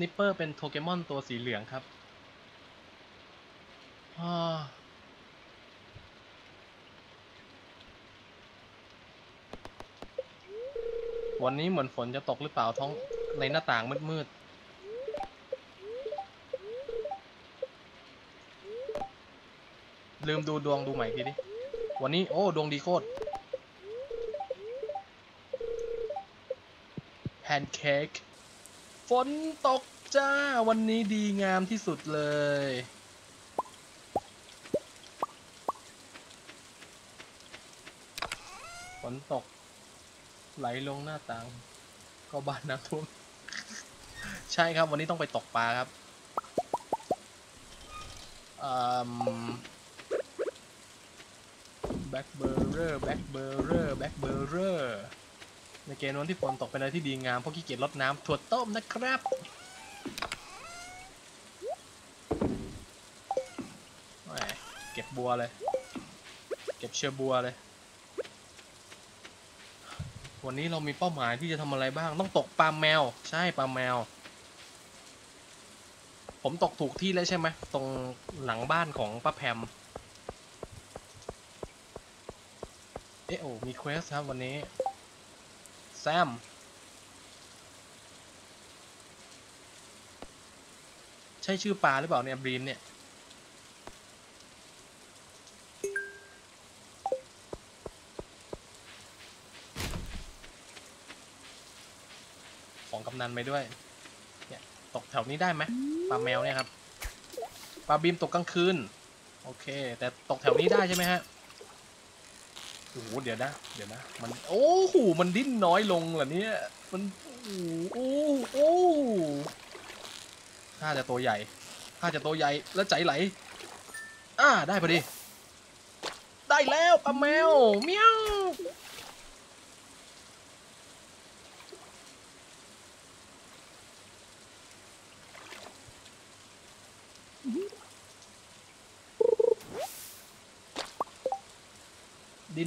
นิปเปอร์เป็นโปเกมอนตัวสีเหลืองครับวันนี้เหมือนฝนจะตกหรือเปล่าท้องในหน้าต่างมืดๆ ลืมดูดวงดูใหม่ทีดิ วันนี้โอ้ดวงดีโคตร แพนเค้ก ฝนตกจ้า วันนี้ดีงามที่สุดเลย ฝนตก ไหลลงหน้าต่าง ก็บ้านน้ำท่วม ใช่ครับวันนี้ต้องไปตกปลาครับอืม blackberry blackberry blackberry ในเกณฑ์วันที่ฝนตกเป็นอะไรที่ดีงามเพราะขี้เกียจรดน้ำถั่วต้มนะครับ เก็บบัวเลย เก็บเชือบัวเลย วันนี้เรามีเป้าหมายที่จะทำอะไรบ้าง ต้องตกปลาแมว ใช่ปลาแมว ผมตกถูกที่แล้วใช่ไหม ตรงหลังบ้านของป้าแพมเอะโอ้มี quest ครับวันนี้ แซม ใช่ชื่อปลาหรือเปล่าเนี่ย bream เนี่ย ของกำนันไปด้วย เนี่ยตกแถวนี้ได้ไหมปลาแมวเนี่ยครับ ปลา bream ตกกลางคืน โอเค แต่ตกแถวนี้ได้ใช่ไหมฮะ โอ้โหเดี๋ยวนะ เดี๋ยวนะ มัน โอ้โห มันดิ้นน้อยลงเหรอเนี่ย มัน โอ้โหโอ้ถ้าจะตัวใหญ่ถ้าจะตัวใหญ่แล้วใจไหล อ่า ได้พอดี ได้แล้วปลาแมว เมียว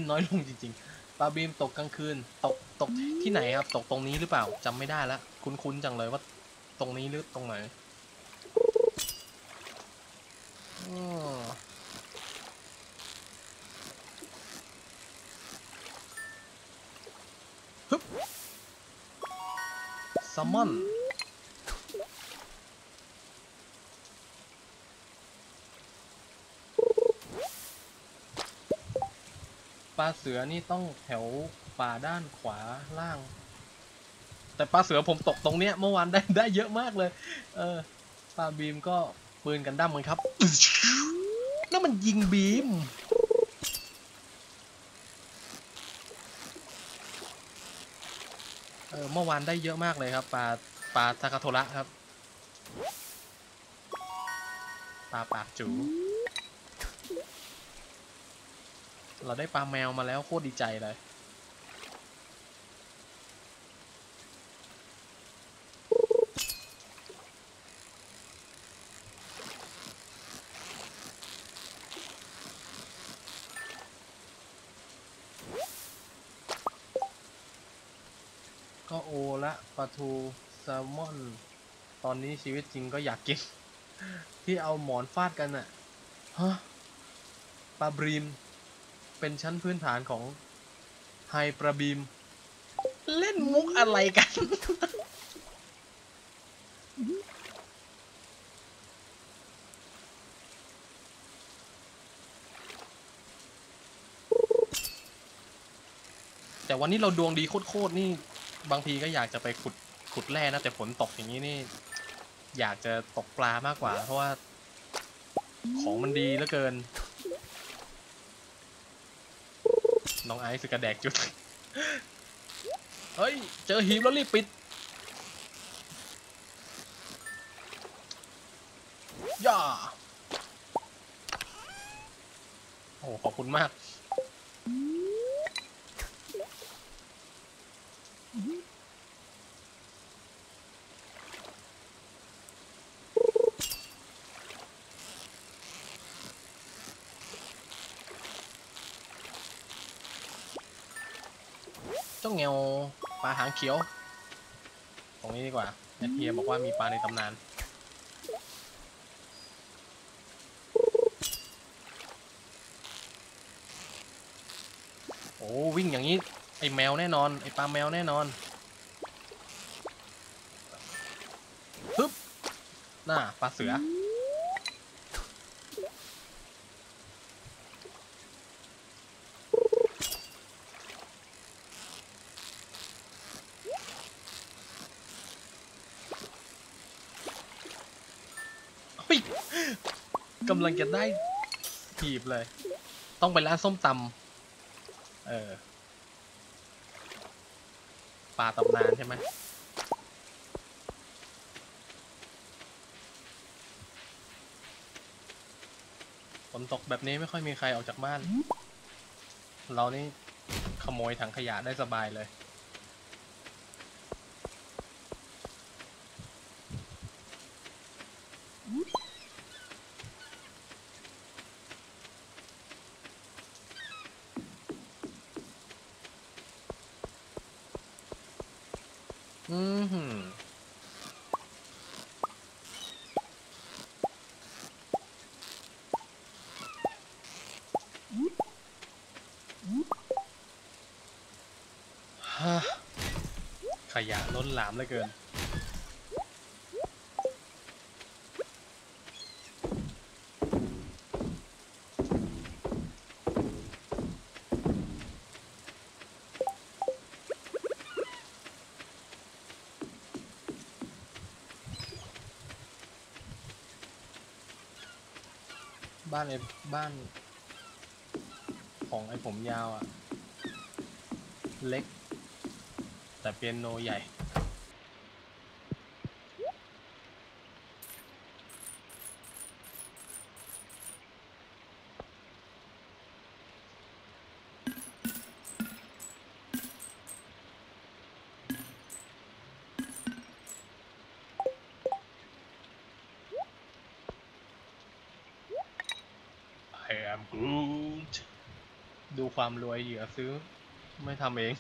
น้อยลงจริงๆ ปลาบีมตกกลางคืน ตกตกที่ไหนครับ ตกตรงนี้หรือเปล่าจำไม่ได้แล้วคุ้นๆจังเลยว่าตรงนี้หรือตรงไหนอ้อฮึบแซลมอน ป ลาเสือนี่ต้องแถวป่าด้านขวาล่าง แต่ปลาเสือผมตกตรงเนี้ยเมื่อวานได้ได้เยอะมากเลย เออปลาบีมก็ปืนกันดั้มกันครับนั่นมันยิงบีมเออเมื่อวานได้เยอะมากเลยครับปลาปลาทาคาโทระครับ ปลาปากจู เราได้ปลาแมวมาแล้วโคตรดีใจเลย ก็โอละปลาทูแซลมอน ตอนนี้ชีวิตจริงก็อยากกิน ที่เอาหมอนฟาดกันอะฮะ ปลาบรีม เป็นชั้นพื้นฐานของไฮปราบีม เล่นมุกอะไรกัน แต่วันนี้เราดวงดีโคตรๆนี่ บางทีก็อยากจะไปขุดขุดแร่นะ แต่ฝนตกอย่างนี้นี่ อยากจะตกปลามากกว่า เพราะว่า ของมันดีเหลือเกิน น้องไอซ์สกกระแดกจุด เฮ้ย เจอหีบแล้วรีบปิดย่าโอ้ขอบคุณมาก เจ้าเงวปลาหางเขียว ตรงนี้ดีกว่าแต่เฮียบอกว่ามีปลาในตำนาน โอ้วิ่งอย่างนี้ ไอแมวแน่นอน ไอปลาแมวแน่นอนฮึบน่าปลาเสือ เฮ้ยกำลังจะได้ถีบเลย ต้องไปร้านส้มตำเออปลาตำนานใช่ไหมฝนตกแบบนี้ไม่ค่อยมีใครออกจากบ้าน เรานี่ขโมยถังขยะได้สบายเลย อืมหืมฮ่าขยะล้นหลามเหลือเกินานไอ้บ้าน ของไอ้ผมยาวอะ่ะเล็ก แต่เปียโนใหญ่ ความรวยเหยื่อซื้อ ไม่ทำเอง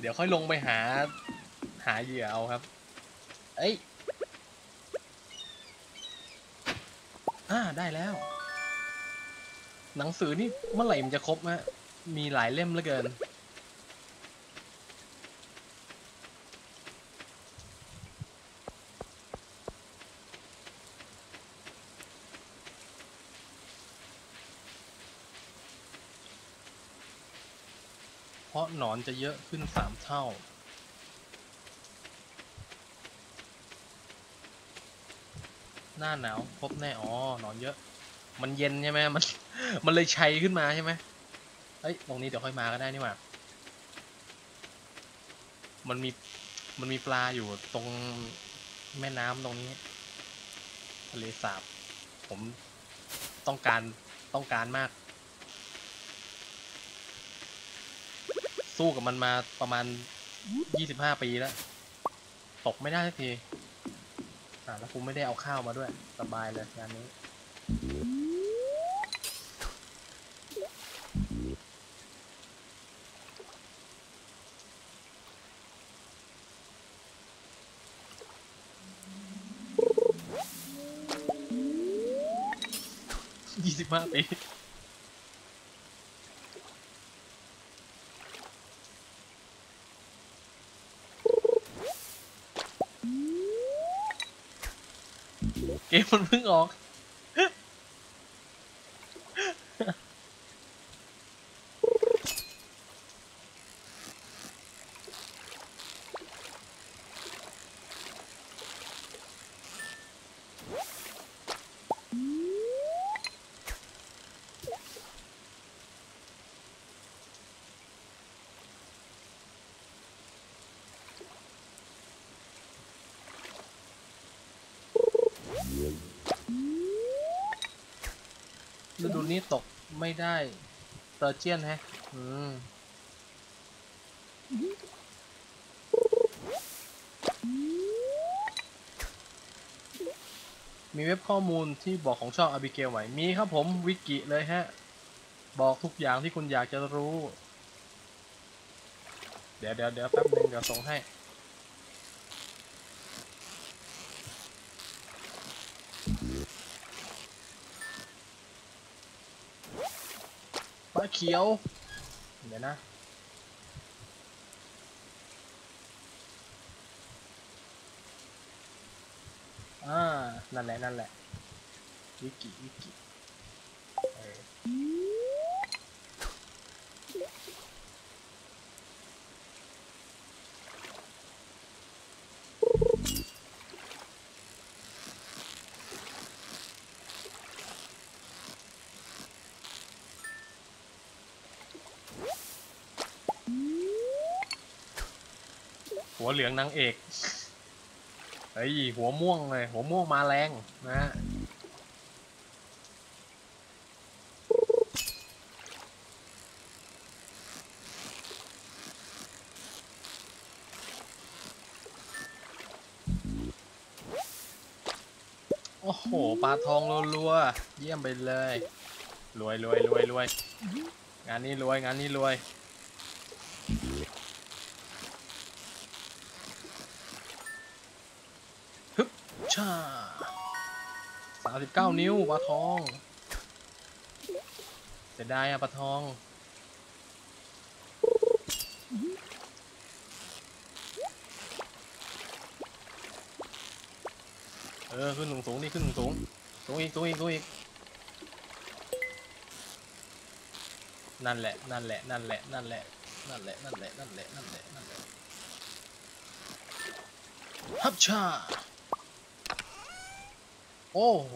เดี๋ยวค่อยลงไปหา หาเหยื่อเอาครับ เอ้ยอ่าได้แล้ว หนังสือนี่เมื่อไหร่มันจะครบฮะมีหลายเล่มเหลือเกิน เพราะห นอนจะเยอะขึ้นสามเท่า หน้าหนาวพบแน่ อ๋อ หนอนเยอะ มันเย็นใช่ไหมมัน มันเลยชัยขึ้นมาใช่ไหมเฮ้ย ตรงนี้เดี๋ยวค่อยมาก็ได้นี่หว่า มันมี มันมีปลาอยู่ตรงแม่น้ำตรงนี้ ทะเลสาบ ผมต้องการ ต้องการมาก สู้กับมันมาประมาณยี่สิบห้าปีแล้ว ตกไม่ได้สักที อ่าแล้วกูไม่ได้เอาข้าวมาด้วย สบายเลยงานนี้ ยี่สิบห้าปี เกมมันเพิ่งออก นี้ตกไม่ได้เตอร์เจียนแฮะ อืม มีเว็บข้อมูลที่บอกของช่องอ b บิเกลไหมมีครับผมวิกิเลยฮะ บอกทุกอย่างที่คุณอยากจะรู้ เดี๋ยวเดี๋ยวเดี๋ยวแป๊บนึงเดี๋ยวส่งให้ ขียว เดี๋ยวนะอ่านั่นแหละ นั่นแหละ วิกิวิกิเออ หัวเหลืองนางเอกเฮ้ยหัวม่วงเลย หัวม่วงมาแรงนะฮะโอ้โห ปลาทองรัวๆ เยี่ยมไปเลย รวยรวยรวยรวย งานนี้รวย งานนี้รวยามสิบเก้านิ้วปลาทองเสียดายอะปลาทอง เออ ขึ้นสูงสูงนี่ขึ้นสูงสูงสูงอีกสูงอีกสูงอีก นั่นแหละ นั่นแหละ นั่นแหละ นั่นแหละ นั่นแหละ นั่นแหละ นั่นแหละ นั่นแหละ นั่นแหละฮับชา โอ้โห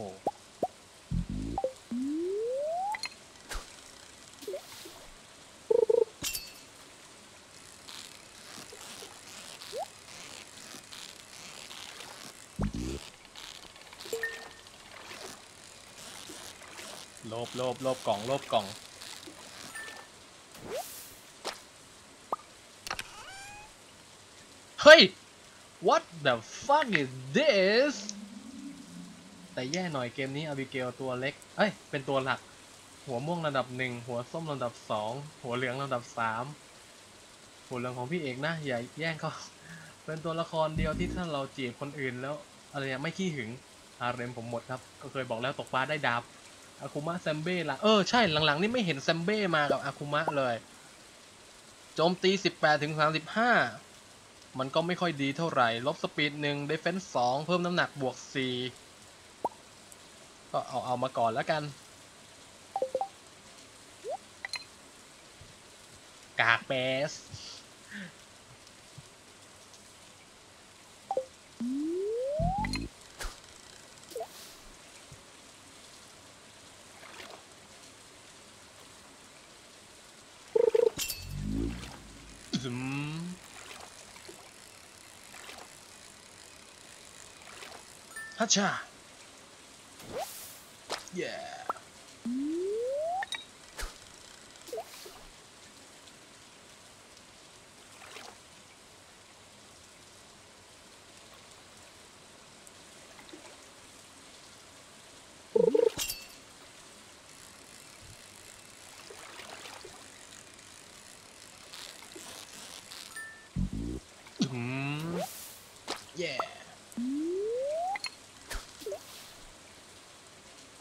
โลบโลบโลบกล่องโลบกล่อง เฮ้ย what the fuck is this แต่แย่หน่อยเกมนี้อาบิเกลตัวเล็ก เอ้ย เป็นตัวหลัก หัวม่วงระดับหนึ่ง หัวส้มระดับสอง หัวเหลืองระดับสามหัวเหลืองของพี่เอกนะ อย่าแย่งเขาเป็นตัวละครเดียวที่ถ้าเราจีบคนอื่นแล้วอะไรเนี่ยไม่ขี้หึงอาเรมผมหมดครับ ก็เคยบอกแล้วตกปลาได้ดาบอาคุมะแซมเบ้ละเออใช่หลังๆ นี่ไม่เห็นแซมเบ้มากับอาคุมะเลย โจมตี 18ถึง35 มันก็ไม่ค่อยดีเท่าไหร่ ลบ speed หนึ่ง defense สองเพิ่มน้ำหนักบวก 4 ก็เอาเอามาก่อนแล้วกัน กากเบสอืมฮัชชา yeah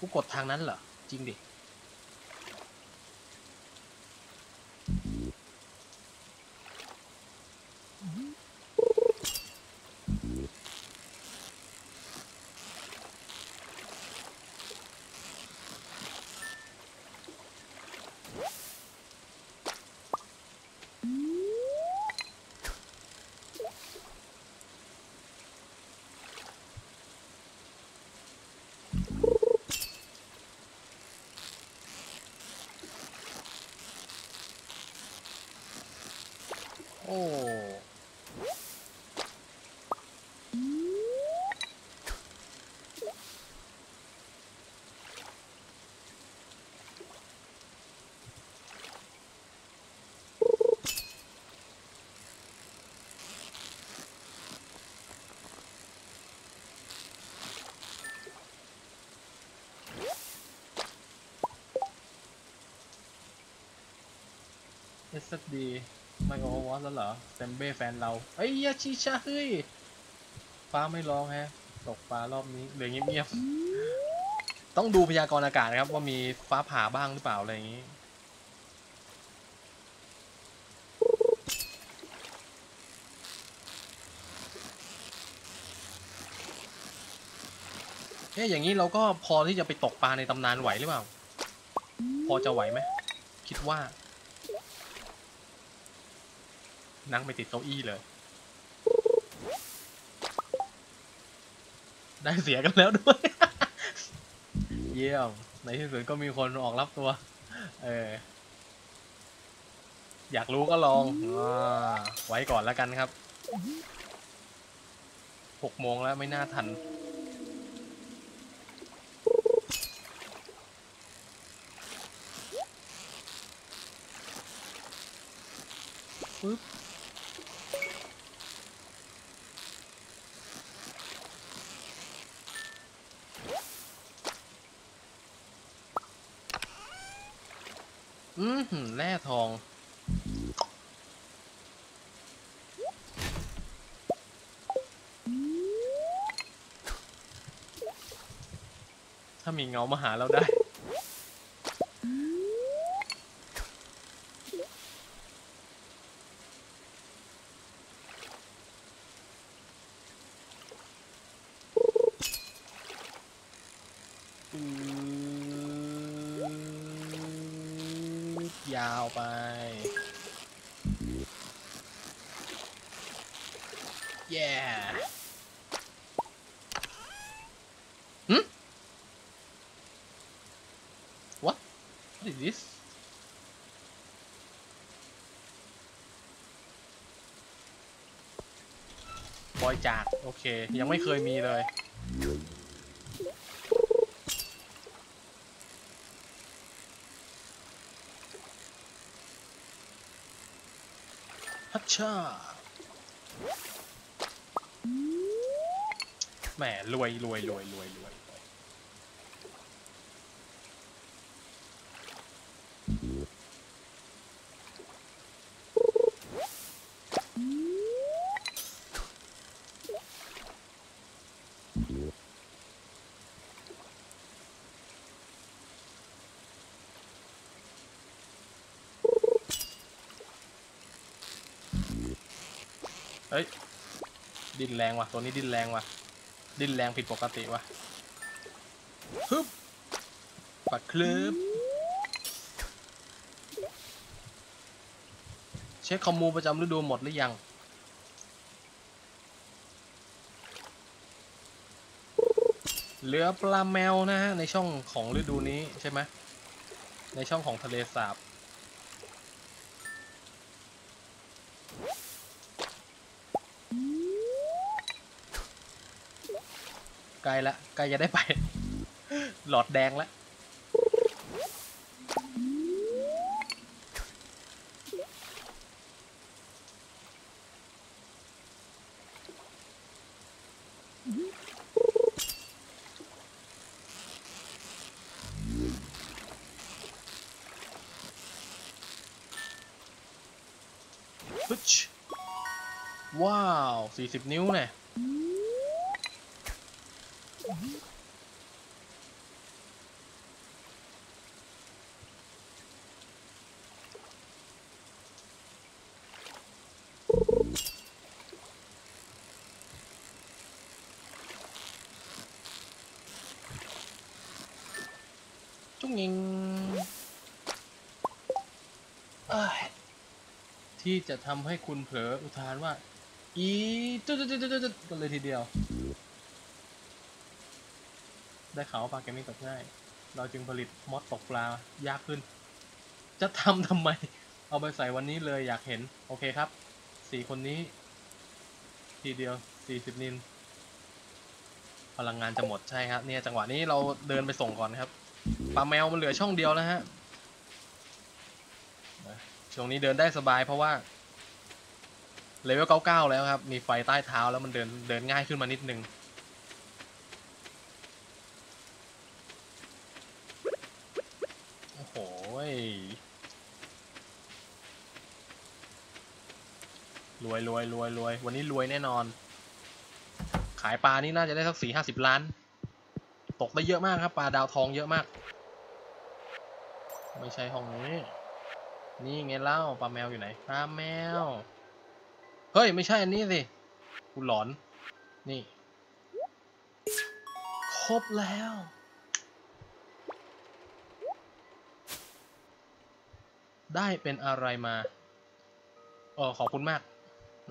กูกดทางนั้นเหรอ จริงดิ SSD ไม่โอเวอร์วอชแล้วเหรอแซมเบ้แฟนเราเอ้ยยาชิชาเฮ้ยฟ้าไม่ร้องแฮะ ตกปลารอบนี้เหลือเงียบๆต้องดูพยากรณ์อากาศนะครับ ว่ามีฟ้าผ่าบ้างหรือเปล่า อะไรอย่างนี้เอ๊ะอย่างนี้เราก็พอที่จะไปตกปลาในตำนานไหวหรือเปล่า พอจะไหวไหม คิดว่า นั่งไปติดเก้าอี้เลย ได้เสียกันแล้วด้วย เยี่ยม ในที่สุดก็มีคนออกรับตัว เออ อยากรู้ก็ลองอาไว้ก่อนแล้วกันครับ หกโมงแล้วไม่น่าทัน ปึ๊บ อืมหือแร่ทอง ถ้ามี เงามาหาเราได้ ยาวไปแบอยจากโอเค ยังไม่เคยมีเลยฮัชชาแหมรวยรวยรวยรวยรวย ดินแรงว่ะ ตัวนี้ดินแรงว่ะ ดินแรงผิดปกติว่ะฮึบปัดคลืบเช็คคอมมูประจำฤดูหมดหรือยัง เหลือปลาแมวนะฮะ ในช่องของฤดูนี้ใช่ไหมในช่องของทะเลสาบ ใกล้ละใกล้จะได้ไป หลอดแดงแล้วปึ๊ชว้าว 40 นิ้วเนี่ย ที่จะทำให้คุณเผลออุทานว่า อีจุดจุดจุดจุดกันเลยทีเดียว ได้ข่าวว่าปลาเกมมึงตกง่าย เราจึงผลิต mod ตกปลายากขึ้น จะทำทำไม เอาไปใส่วันนี้เลยอยากเห็น โอเคครับ สี่คนนี้ ทีเดียวสี่สิบนินพลังงานจะหมดใช่ครับ เนี่ยจังหวะนี้เราเดินไปส่งก่อนครับปลาแมวมันเหลือช่องเดียวแล้วฮะ ช่วงนี้เดินได้สบายเพราะว่าเลเวลเก้าแล้วครับ มีไฟใต้เท้าแล้วมันเดินเดินง่ายขึ้นมานิดนึง โอ้โหรวยรวยรวยรวยวันนี้รวยแน่นอน ขายปลานี่น่าจะได้สักสี่ห้าสิบล้าน ตกได้เยอะมากครับ ปลาดาวทองเยอะมาก ไม่ใช่ห้องนี้ นี่ไงเล่าปลาแมวอยู่ไหนปลาแมว เฮ้ย ไม่ใช่อันนี้สิกูหลอน นี่ ครบแล้ว ได้เป็นอะไรมาเออขอบคุณมาก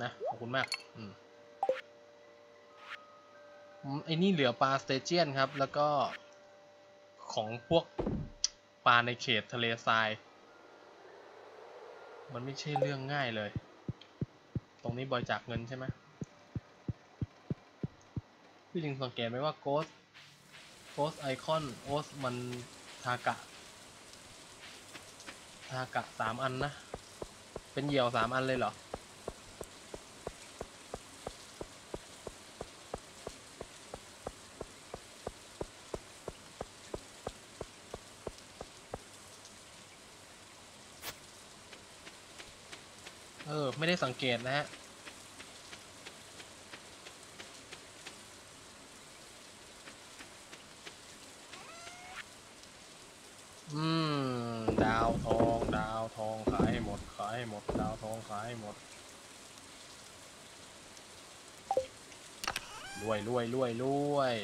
นะ ขอบคุณมาก อืมอืมไอ้นี่เหลือปลาสเตเจียนครับ แล้วก็ของพวกปลาในเขตทะเลทราย มันไม่ใช่เรื่องง่ายเลย ตรงนี้บริจาคเงินใช่ไหมพี่ลิงสังเกตไหมว่าโกสโกสไอคอนโอสมันทากะ ทากะสามอันนะ เป็นเหยี่ยวสามอันเลยเหรออ ไม่ได้ สังเกตนะฮะอืม ดาวทอง ดาวทองขายให้หมด ขายให้หมด ดาวทองขายให้หมดรวยรวยรวยรวย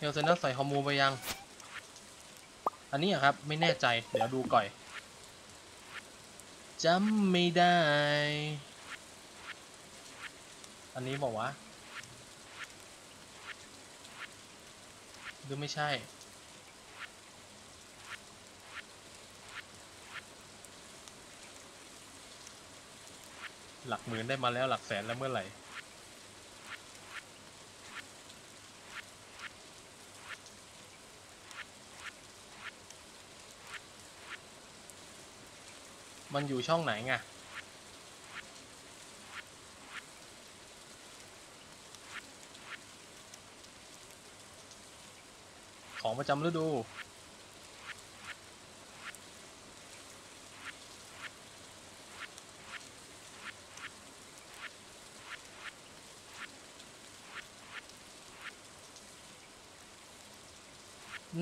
เฮลเซนเนอร์ใส่ฮอร์โมนไปยัง อันนี้ครับ ไม่แน่ใจ เดี๋ยวดูก่อยจำไม่ได้ อันนี้บอกว่าหรือไม่ใช่ หลักหมื่นได้มาแล้วหลักแสนแล้วเมื่อไหร่ มันอยู่ช่องไหนไงของประจำฤดู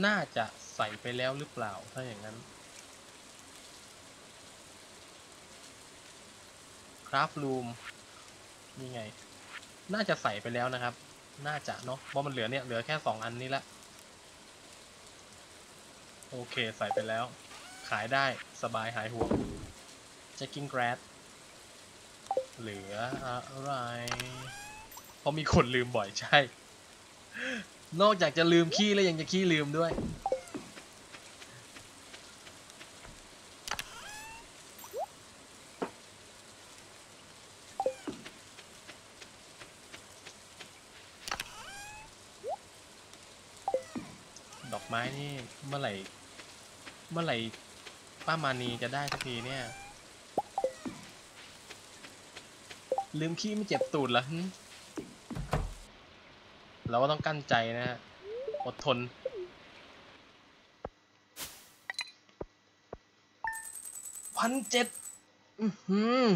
น่าจะใส่ไปแล้วหรือเปล่า ถ้าอย่างนั้น คราฟรูมนี่ไง น่าจะใส่ไปแล้วนะครับ น่าจะเนาะเพราะมันเหลือเนี่ยเหลือแค่สองอันนี้ละโอเคใส่ไปแล้ว ขายได้สบายหายห่วง checking grad เหลืออะไรเพราะมีคนลืมบ่อยใช่ นอกจากจะลืมขี้แล้วยังจะขี้ลืมด้วย ดอกไม้นี่ เมื่อไหร่ เมื่อไหร่ป้ามานีจะได้สักทีเนี่ย ลืมขี้ไม่เจ็บตูดเหรอเราก็ต้องกั้นใจนะฮะ อดทน พันเจ็ดอื้อหือ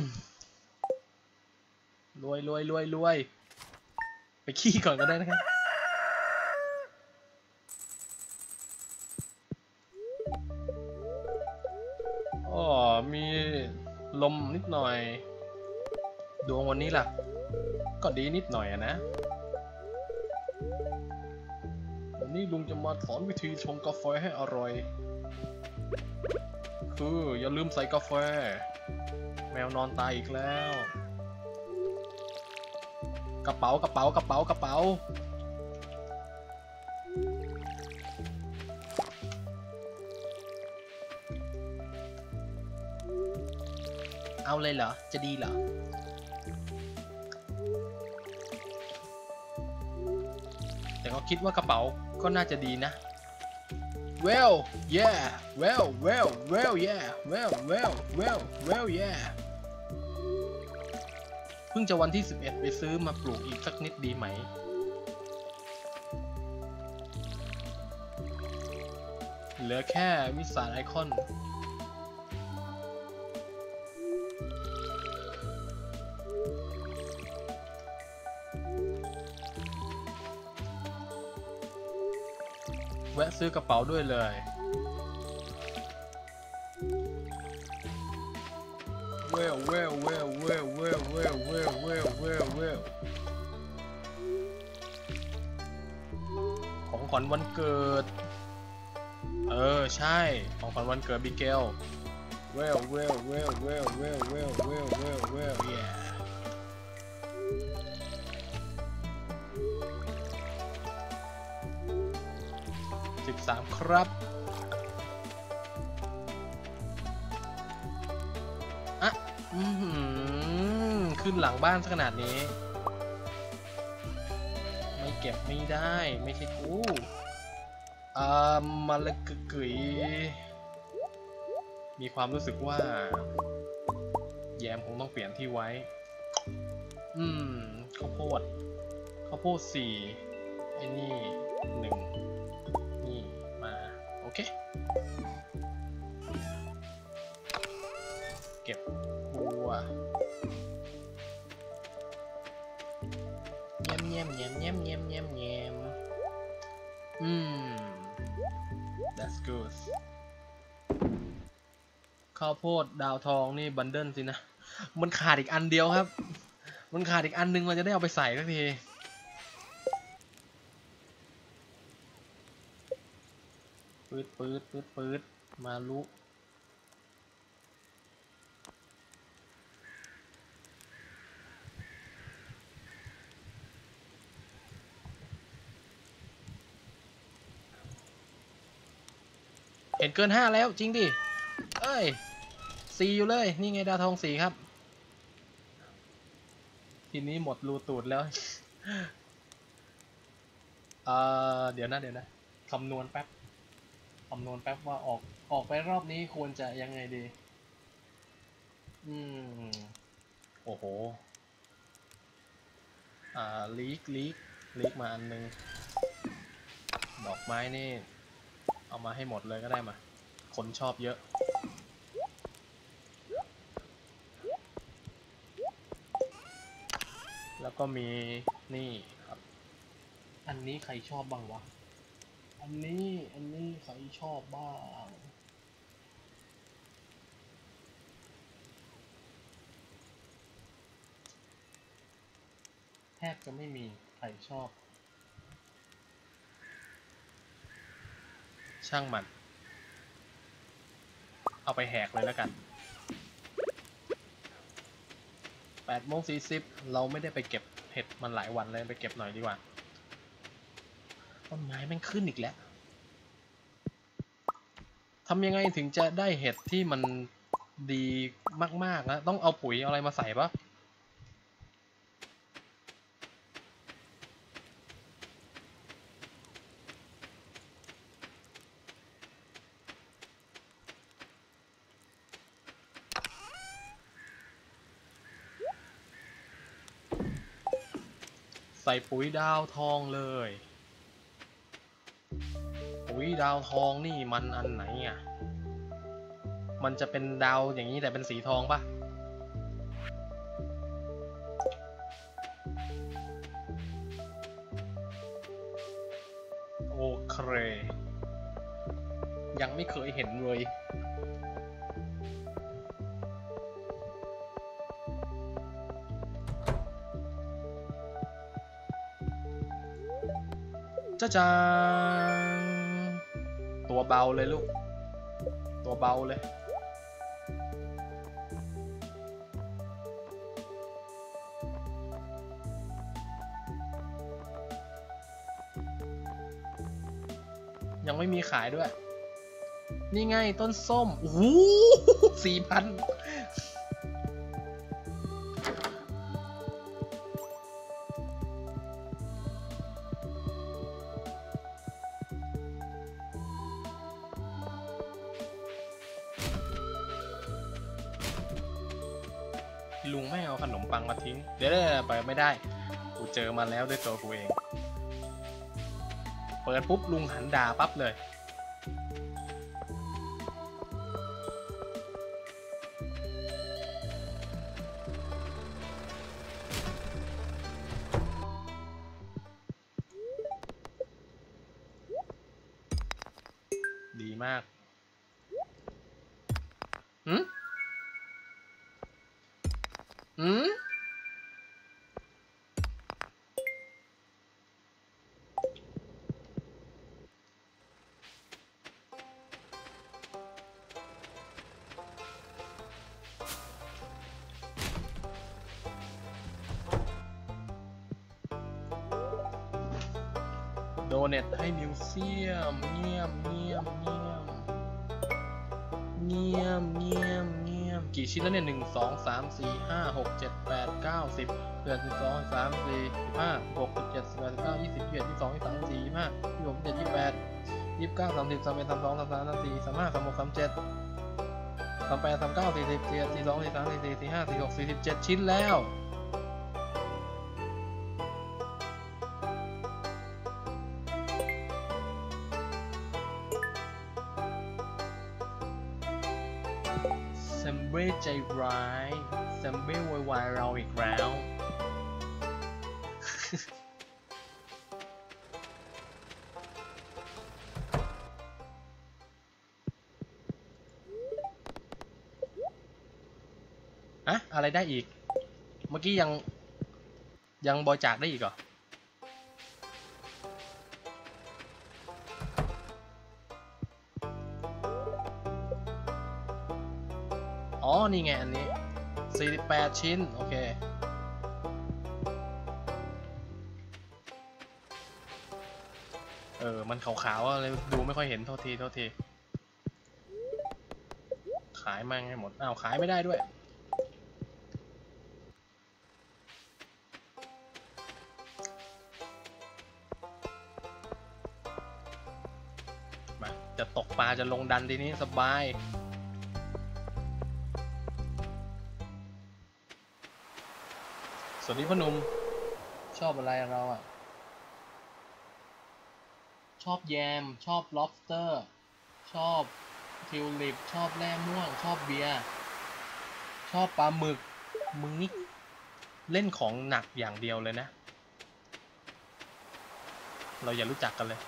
รวยรวยรวยรวย ไปขี้ก่อนก็ได้นะครับ ลมนิดหน่อย ดวงวันนี้ล่ะ ก็ดีนิดหน่อยอะนะ วันนี้ลุงจะมาสอนวิธีชงกาแฟให้อร่อย คืออย่าลืมใส่กาแฟ แมวนอนตายอีกแล้ว กระเป๋ากระเป๋ากระเป๋ากระเป๋า เอาเลยเหรอ จะดีเหรอ แต่ก็คิดว่ากระเป๋าก็น่าจะดีนะ well yeah well well well yeah well well well well yeah เพิ่งจะวันที่ 11 ไปซื้อมาปลูกอีกสักนิดดีไหมเหลือแค่วิสารไอคอน ซื้อกระเป๋าด้วยเลย เวลเวลเวลเวลเวลเวลเวลเวลเวลวของขวัญวันเกิด เออ ใช่ ของขวัญวันเกิดบิเกล เวลเวลเวลเวลเวลเวลเวลเวลเวลว yeah 3 ครับอะอืมขึ้นหลังบ้านขนาดนี้ ไม่เก็บไม่ได้ไม่ใช่กูอ่ามาละกึกยมีความรู้สึกว่า แยมคงต้องเปลี่ยนที่ไว้ อืมข้าวโพดข้าวโพดสี่ไอ้นี่หนึ่ง ข้าวโพดดาวทองนี่บันเดิลสินะ มันขาดอีกอันเดียวครับ มันขาดอีกอันนึงมันจะได้เอาไปใส่สักทีปืดปืดปืดปืดมาลุเห็นเกินห้าแล้วจริงดิ เอ้ย สีอยู่เลย นี่ไงดาวทองสีครับ ทีนี้หมดรูตูดแล้วเอ่อเดี๋ยวนะเดี๋ยวนะคำนวณแป๊บคำนวณแป๊บว่าออกออกไปรอบนี้ควรจะยังไงดี อืม โอ้โห อ่า ลีกลีกลีกมาอันนึง ดอกไม้นี่ เอามาให้หมดเลยก็ได้มา คนชอบเยอะ แล้วก็มีนี่ครับ อันนี้ใครชอบบ้างวะ อันนี้อันนี้ใครชอบบ้างแทบจะไม่มีใครชอบ ช่างมัน เอาไปแหกเลยแล้วกัน 8โมง40เราไม่ได้ไปเก็บเห็ดมันหลายวันเลยไปเก็บหน่อยดีกว่า ต้นไม้มันขึ้นอีกแล้วทำยังไงถึงจะได้เห็ดที่มันดีมากๆนะ ต้องเอาปุ๋ยอะไรมาใส่ปะ ส่ปุ๋ยดาวทองเลย ปุ๋ยดาวทองนี่มันอันไหนอะ มันจะเป็นดาวอย่างนี้แต่เป็นสีทองปะโอเค ยังไม่เคยเห็นเลย จ้าจางตัวเบาเลยลูก ตัวเบาเลย ยังไม่มีขายด้วย นี่ไงต้นส้ม โอ้โหสี่พัน ลุงไม่เอาขนมปังมาทิ้ง เดี๋ยวไปไม่ได้ กูเจอมาแล้วด้วยตัวกูเอง เปิดปุ๊บลุงหันด่าปั๊บเลย มเงียบเงียบเงียบเงียบเงียบเงียบกี่ชิ้นแล้วเนี่ยหนึ่งสองสามสี่ห้าหกเจ็ดแปดเก้าสิบเดือนสิบสองสามสี่สิบห้าหกสิบเจ็ดสิบแปดสิบเก้ายี่สิบเอ็ดยี่สิบสองยี่สิบสามสี่ยี่สิบห้ายี่สิบหกยี่สิบเจ็ดยี่สิบแปดยี่สิบเก้าสามสิบสามเอ็ดสามสองสามสามสามสี่สามห้าสามหกสามเจ็ดสามแปดสามเก้าสี่สิบสี่สี่สองสี่สามสี่สี่สี่ห้าสี่หกสี่สิบเจ็ดชิ้นแล้ว แซมเบ้ใจร้ายแซมเบ้โวยวายเราอีกแล้ว อะอะไรได้อีก เมื่อกี้ยังยังบริจาคได้อีกเหรอ นี่ไงอันนี้ 48 ชิ้น โอเค เออ มันขาวๆอะไรดูไม่ค่อยเห็นโทษทีโทษที ขายมั่งให้หมด อ้าวขายไม่ได้ด้วยมาจะตกปลาจะลงดันทีนี้สบาย วัสดีพ่อหนุ่มชอบอะไรเราอะ ชอบแยม ชอบ lobster ชอบทิวลิป ชอบแร่ม่วง ชอบเบียร์ ชอบปลาหมึก มึงนี่เล่นของหนักอย่างเดียวเลยนะ เราอย่ารู้จักกันเลย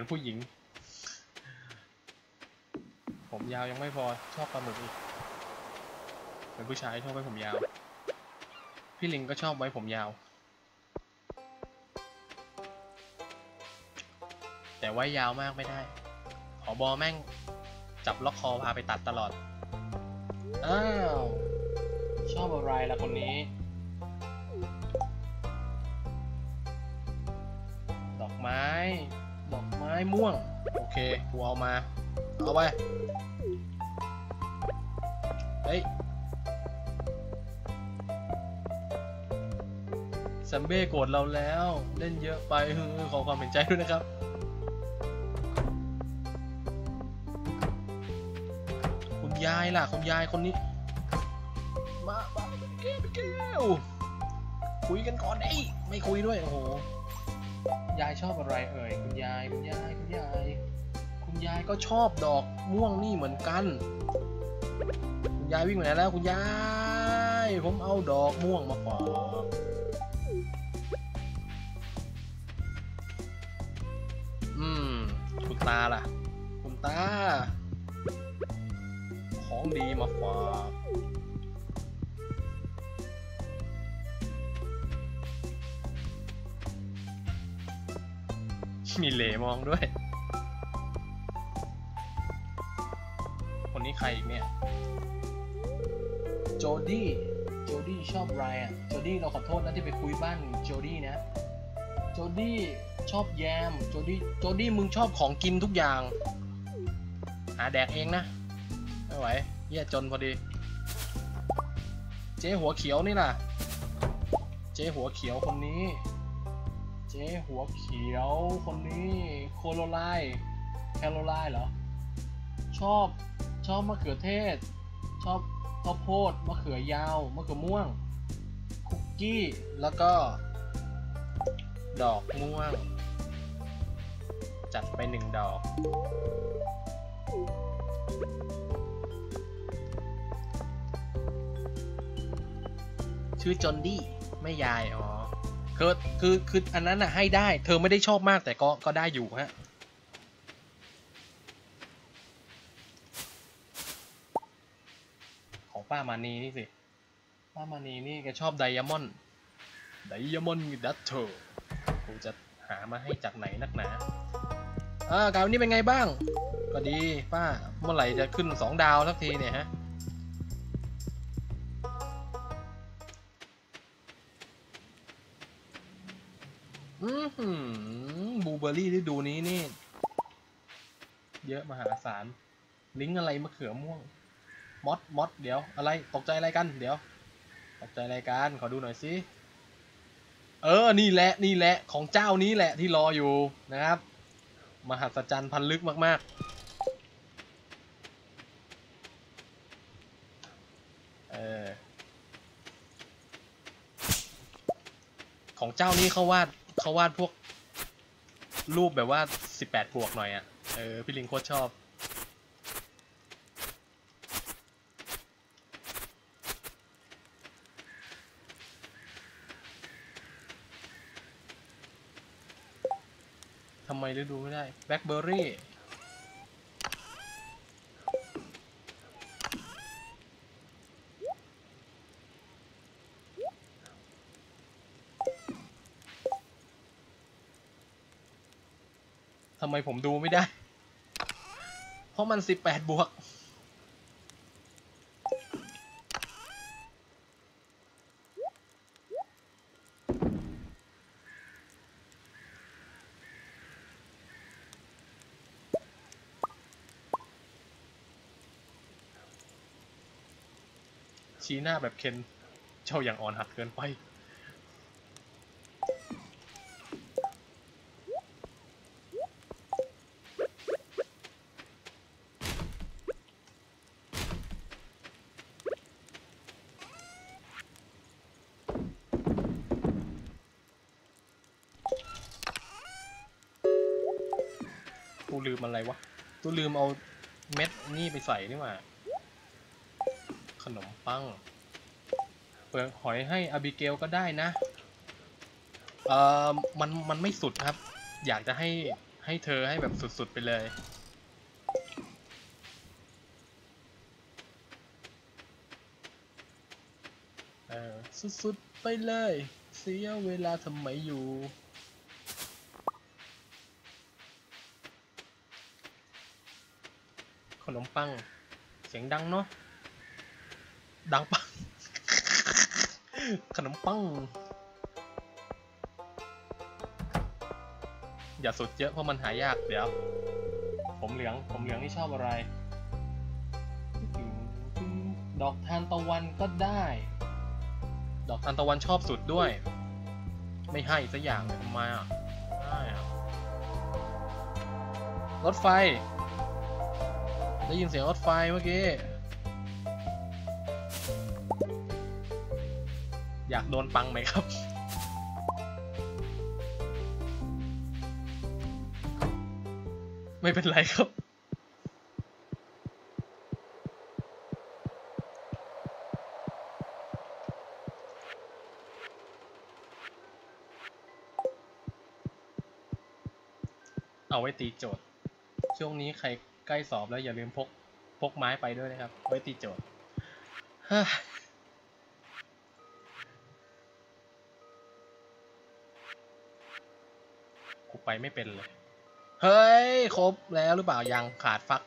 มือนผู้หญิง ผมยาวยังไม่พอชอบปลาหมึกอีกเป็นผู้ชายชอบไว้ผมยาว พี่ลิงก็ชอบไว้ผมยาว แต่ไว้ยาวมากไม่ได้ขอบอแม่ง จับล็อกคอพาไปตัดตลอด อ้าว ชอบอะไรล่ะคนนี้ ม้ม่วง โอเคกูเอามา เอาไปเฮ้ยซัมเบ้โกรธเราแล้ว เล่นเยอะไปฮือขอความเห็นใจด้วยนะครับ คุณยายล่ะ คุณยายคนนี้ มามาพี่แก้วพี่แก้คุยกันก่อนเอ้ยไม่คุยด้วย โอ้โห ยายชอบอะไรเอ่ยคุณยายคุณยายคุณยาย คุณยายก็ชอบดอกม่วงนี่เหมือนกัน คุณยายวิ่งไปไหนแล้วคุณยาย ผมเอาดอกม่วงมาฝากอืมคุณตาล่ะ คุณตา ของดีมาฝาก มีเหลมองด้วย คนนี้ใครอีกเนี่ย โจดี้ โจดี้ชอบไรอะ โจดี้เราขอโทษนะที่ไปคุยบ้านโจดี้นะ โจดี้ชอบแยม โจดี้ โจดี้มึงชอบของกินทุกอย่าง หาแดกเองนะ ไม่ไหวเหี้ยจนพอดี เจ๊หัวเขียวนี่ล่ะ เจ๊หัวเขียวคนนี้ จ๊หัวเขียวคนนี้โคโรไลแคโรไลเหรอ ชอบชอบมะเขือเทศ ชอบข้าวโพดมะเขือยาวมะเขือม่วง คุกกี้ แล้วก็ ดอกม่วง จัดไปหนึ่งดอกชื่อจอนดี้ไม่ยายอ๋อ คือคือคืออันนั้นน่ะให้ได้ เธอไม่ได้ชอบมากแต่ก็ก็ได้อยู่ฮะของป้ามานีนี่สิ ป้ามานีนี่แกชอบไดย m มอนด์ไดย m มอนด์ดัตเตอร์กูจะหามาให้จากไหนนักหนาอ่าการวันนี้เป็นไงบ้าง ก็ดีป้าเมื่อไหร่จะขึ้นสองดาวสักทีเนี่ยฮะ มหาศาล ลิงก์อะไรมะเขือม่วงมอดมอดเดี๋ยว อะไรตกใจอะไรกัน เดี๋ยว ตกใจอะไรกัน ขอดูหน่อยสิเออ นี่แหละ นี่แหละ ของเจ้านี้แหละที่รออยู่นะครับ มหัศจรรย์พันลึกมาก ๆ เออ ของเจ้านี้เขาวาดเขาวาดพวกรูปแบบว่า 18บวกหน่อยอะ่ะ ออ พี่ลิงโคตรชอบ ทำไมฤดูไม่ได้ แบล็คเบอร์รี่ทำไมผมดูไม่ได้ ราะมัน18บวก ชี้หน้าแบบเคน เจ้าอย่างอ่อนหัดเกินไป ใส่นี่หว่า ขนมปัง เปลือกหอยให้อาบิเกลก็ได้นะ เอ่อ มัน มันไม่สุดครับ อยากจะให้ ให้เธอให้แบบสุดๆไปเลย เออ สุดๆไปเลย เสียเวลาทำไมอยู่ ขนม ปัง เสียงดังเนาะ ดังปัง ขนมปัง อย่าสุดเยอะเพราะมันหายากเดี๋ยว ผมเหลือง ผมเหลืองนี่ชอบอะไร ดอกทานตะวันก็ได้ ดอกทานตะวันชอบสุดด้วย ไม่ให้สักอย่างเลยทำไมอะได้อะรถไฟ ได้ยินเสียงรถไฟเมื่อกี้ อยากโดนปังไหมครับ ไม่เป็นไรครับเอาไว้ตีโจทย์ ช่วงนี้ใคร ใกล้สอบแล้วอย่าลืมพกพกไม้ไปด้วยนะครับไว้ตีโจทย์กูไปไม่เป็นเลย เฮ้ย ครบแล้วหรือเปล่ายังขาดฟัก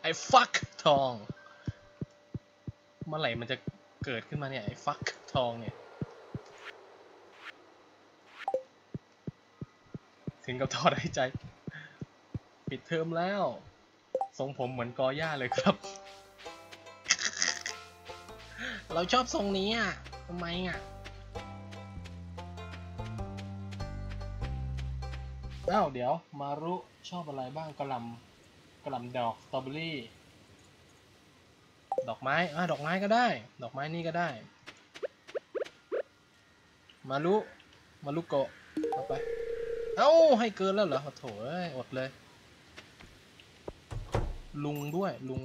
ไอ้ฟักทอง เมื่อไหร่มันจะเกิดขึ้นมาเนี่ย ไอ้ฟักทองเนี่ย ถึงกับถอดหายใจ ปิดเทอมแล้ว ทรงผมเหมือนกอหญ้าเลยครับ เราชอบทรงนี้อะทำไมอะอ้าวเดี๋ยว มารุชอบอะไรบ้างกระหลำกระหลำดอกสตรอเบอรี่ดอกไม้อะดอกไม้ก็ได้ ดอกไม้นี่ก็ได้ มารุมารุโกะเอาไป เอ้าให้เกินแล้วเหรอโถเอ้ยอดเลย ลุงด้วยลุง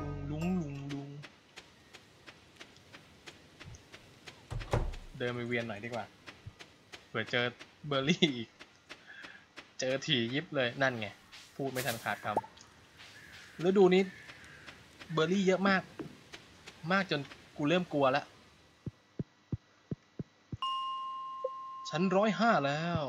ลุงลุงลุงลุงเดินไปเวียนหน่อยดีกว่าเผื่อเจอเบอร์รี่อีก เจอถี่ยิบเลยนั่นไง พูดไม่ทันขาดคำฤดูนี้เบอร์รี่เยอะมาก มากจนกูเริ่มกลัวแล้วชั้นร้อยห้าแล้ว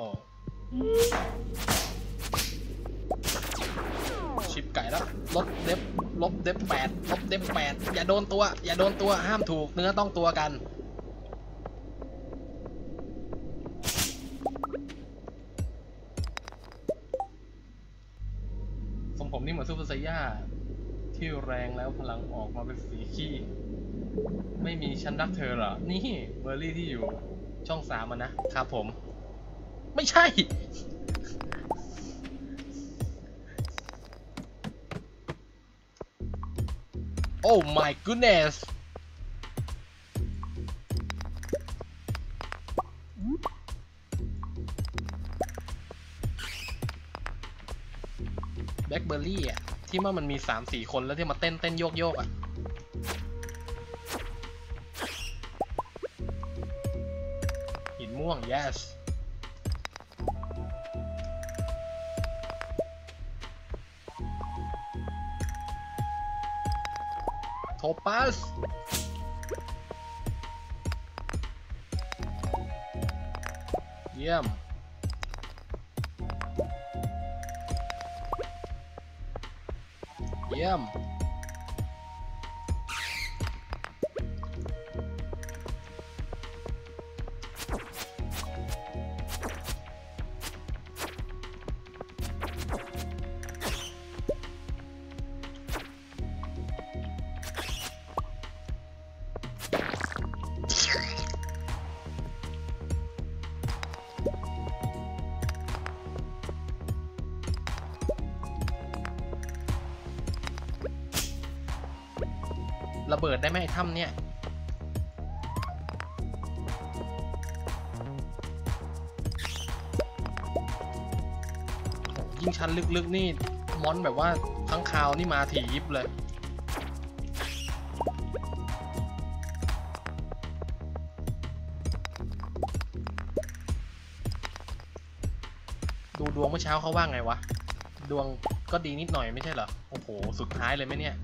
ชิปไก่แล้วลดเด็บลบเด็บแปดลบเด็บแปดอย่าโดนตัว อย่าโดนตัวห้ามถูกเนื้อต้องตัวกัน ทรงผมนี่เหมือนซูเปอร์ไซย่า ที่แรงแล้วพลังออกมาเป็นสีขี้ ไม่มีฉันรักเธอเหรอ นี่เบอร์รี่ที่อยู่ช่องสามอะนะ ครับผม ไม่ใช่ โอ้ my goodness แบล็คเบอร์รี่อะ ที่ว่ามันมีสามสี่คนแล้วที่มาเต้นเต้นโยกโยกอะ หินม่วง yes โทปัสเถ้ำเนี่ยยิ่งชั้นลึกๆ นี่มอนแบบว่าข้างคาวนี่มาถี่ยิบเลยดูดวงเมื่อเช้าเขาว่าไงวะ ดวงก็ดีนิดหน่อยไม่ใช่เหรอ โอ้โห สุดท้ายเลยไหมเนี่ย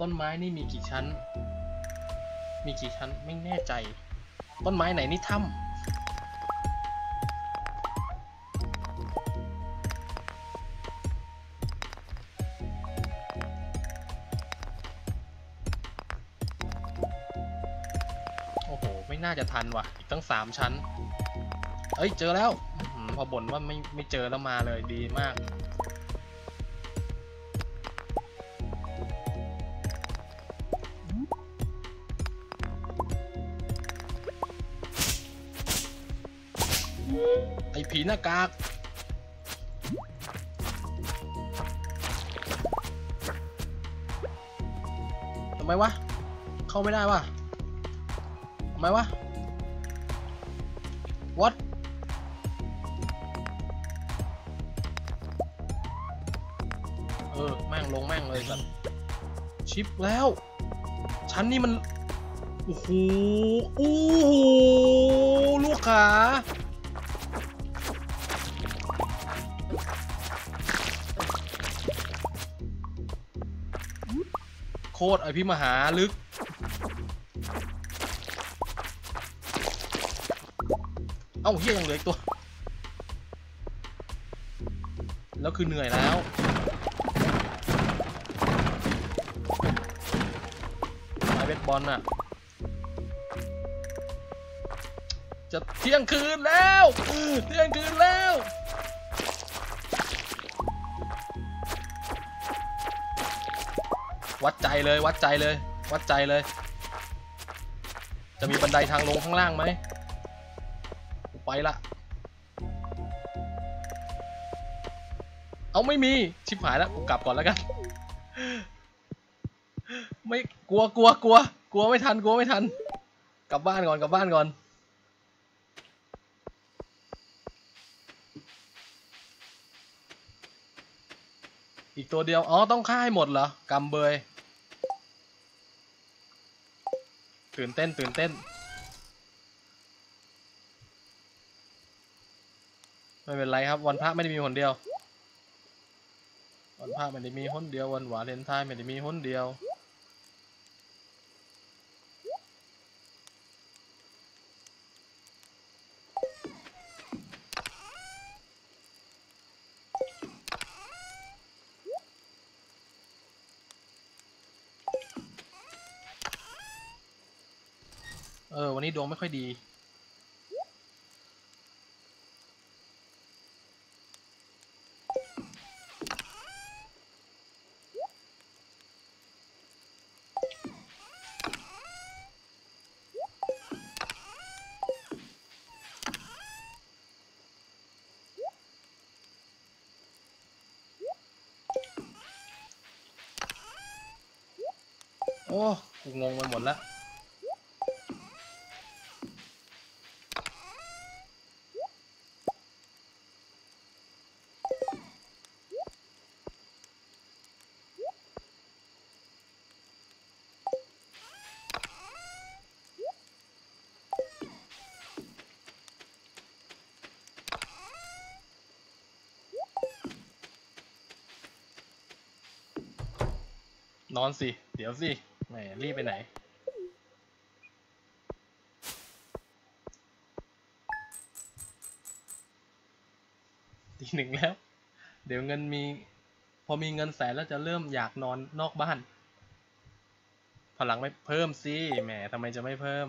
ต้นไม้นี่มีกี่ชั้น มีกี่ชั้นไม่แน่ใจ ต้นไม้ไหนนี่ถ้ำ จะทันว่ะ อีกตั้งสามชั้น เอ้ย เจอแล้วพอบ่นว่าไม่ไม่เจอแล้วมาเลยดีมาก ไอ้ผีหน้ากากทำไมวะ เข้าไม่ได้วะทำไมวะ ชิปแล้วชั้นนี่มัน โอ้โหโอ้โหลูกขาโคตรไอพี่มหาลึก เอ้าเฮียยังเหลืออีกตัว แล้วคือเหนื่อยแล้ว บอลน่ะ จะเที่ยงคืนแล้วเที่ยงคืนแล้ววัดใจเลยวัดใจเลย วัดใจเลย จะมีบันไดทางลงข้างล่างไหมไปละ เอาไม่มีชิบหายแล้วกลับก่อนแล้วกัน ไม่กลัวกลัวกลัว กลัวไม่ทันกลัวไม่ทัน กลับบ้านก่อนกลับบ้านก่อน อีกตัวเดียว อ๋อ ต้องฆ่าให้หมดเหรอกำเบย ตื่นเต้นตื่นเต้นไม่เป็นไรครับ วันพระไม่ได้มีหนเดียว วันพระไม่ได้มีหนเดียว วันหวาเลนไทน์ไม่ได้มีหนเดียว เออ วันนี้ดวงไม่ค่อยดี นอนสิ เดี๋ยวสิแหมรีบไปไหนตีหนึ่งแล้ว เดี๋ยวเงินมี พอมีเงินแสนแล้วจะเริ่มอยากนอนนอกบ้าน พลังไม่เพิ่มสิแหมทำไมจะไม่เพิ่ม